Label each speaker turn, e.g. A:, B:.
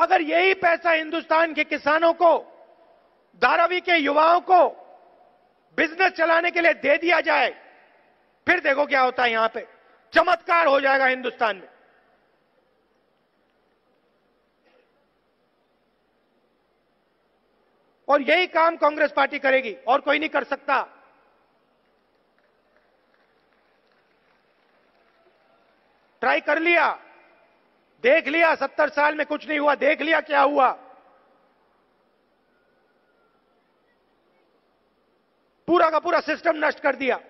A: अगर यही पैसा हिंदुस्तान के किसानों को, धारावी के युवाओं को बिज़नेस चलाने के लिए दे दिया जाए, फिर देखो क्या होता है यहाँ पे। चमत्कार हो जाएगा हिंदुस्तान में। और यही काम कांग्रेस पार्टी करेगी, और कोई नहीं कर सकता। ट्राई कर लिया। देख लिया, सत्तर साल में कुछ नहीं हुआ, देख लिया क्या हुआ। पूरा का पूरा सिस्टम नष्ट कर दिया।